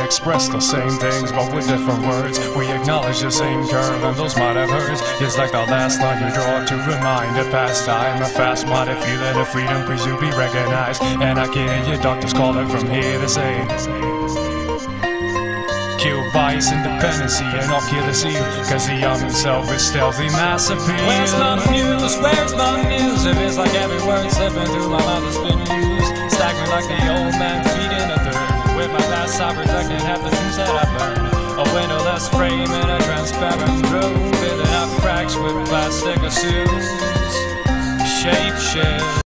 express the same things, but with different words. We acknowledge the same curve, and those might have hurts. It's like the last line you draw to remind a past time, a fast minded feeling of freedom, please to be recognized. And I can hear your doctors calling from here to say. Kill bias, independency, and seal. Cause the young himself is stealthy mass appeal. Where's my muse? Where's my muse? If it's like every word slipping through my mouth has been used. Like the old man glass I protecting half the things that I burn. A windowless frame and a transparent room. Filling up cracks with plastic assumes. Shape shift.